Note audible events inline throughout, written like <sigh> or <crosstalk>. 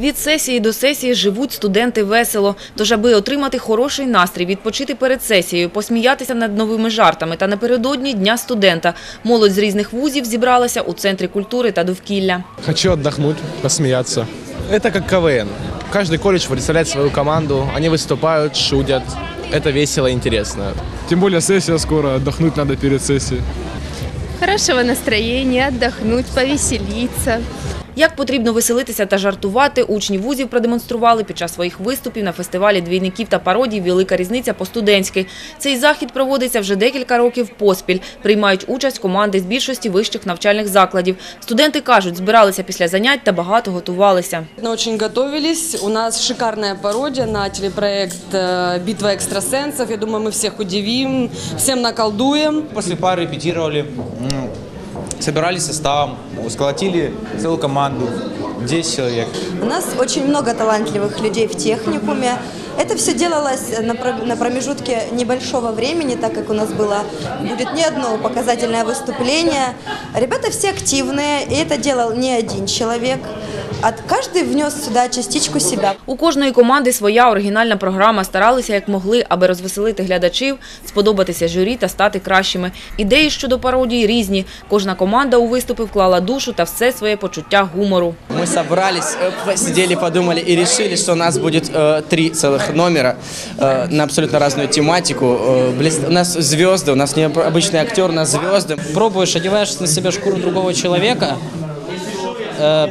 Від сесії до сесії живуть студенти весело. Тож, аби отримати хороший настрій, відпочити перед сесією, посміятися над новими жартами та напередодні Дня студента, молодь з різних вузів зібралася у Центрі культури та довкілля. Хочу отдохнуть, посмеяться. Это как КВН. Каждый колледж представляет свою команду, они выступают, шутят. Это весело и интересно. Тем более сессия скоро, отдохнуть надо перед сессией. Хорошего настроения, отдохнуть, повеселиться. Як потрібно веселитися та жартувати, учні вузів продемонстрували під час своїх виступів на фестивалі двійників та пародій «Велика різниця по-студентськи». Цей захід проводиться вже декілька років поспіль. Приймають участь команди з більшості вищих навчальних закладів. Студенти кажуть, збиралися після занять та багато готувалися. Мы очень готовились. У нас шикарная пародия на телепроект э, «Битва экстрасенсов». Я думаю, мы всех удивим, всем наколдуем. После пары репетировали, м, состав, сколотили целую команду, 10 человек. У нас очень много талантливых людей в техникуме. Это все делалось на про- на промежутке небольшого времени, так как у нас было будет не одно показательное выступление. Ребята все активные, и это делал не один человек. А каждый внес сюда частичку себя. У кожної команди своя оригінальна програма. Старалися як могли, аби розвеселити глядачів, сподобатися журі та стати кращими. Ідеї щодо пародії різні. Кожна команда у виступи вклала душу та все своє почуття гумору. Мы собрались, э, посидели, подумали и решили, что у нас будет э, три целых номера э, на абсолютно разную тематику. Э, блест- У нас звезды, у нас не обычный актер, у нас звезды. пробуешь, одеваешь на себя шкуру другого человека, э,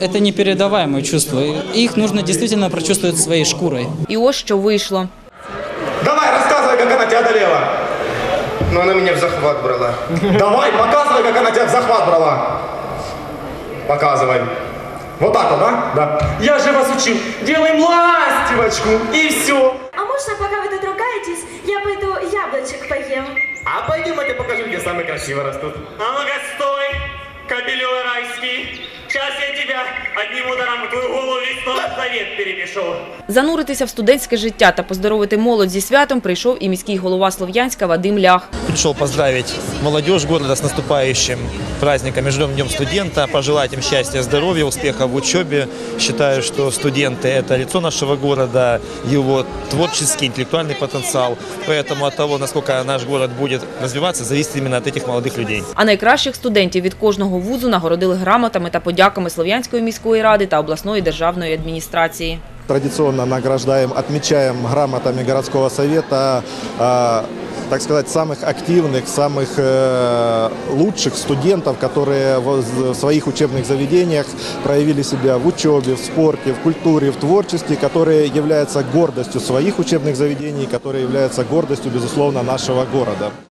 это непередаваемые чувства. И Их нужно действительно прочувствовать своей шкурой. І ось що вийшло. Давай, рассказывай, как она тебя одолела. Но она меня в захват брала. <laughs> Давай, показывай, как она тебя в захват брала. Показывай. Вот так вот, да? Да. Я же вас учил. Делаем ластивочку, и все. А можно, пока вы тут ругаетесь, я пойду яблочек поем? А пойдем, я тебе покажу, где самые красиво растут. А ну-ка, стой, кобелёй райский. Сейчас я тебя одним ударом в твою голову весь Завет перепишу. Зануритися в студентське життя та поздоровити молодь зі святом прийшов і міський голова Слов'янська Вадим Лях. Пришел поздравить молодежь города с наступающим праздником Международным днем студента, пожелать им счастья, здоровья, успеха в учебе. Считаю, что студенты – это лицо нашего города, его творческий, интеллектуальный потенциал. Поэтому от того, насколько наш город будет развиваться, зависит именно от этих молодых людей. А найкращих студентів від кожного вузу нагородили грамотами та подяками Слов'янської міської ради та обласної державної адміністрації. Традиционно награждаем, отмечаем грамотами городского совета, э, так сказать, самых активных, самых э, лучших студентов, которые в в своих учебных заведениях проявили себя в учебе, в спорте, в культуре, в творчестве, которые являются гордостью своих учебных заведений, которые являются гордостью, безусловно, нашего города.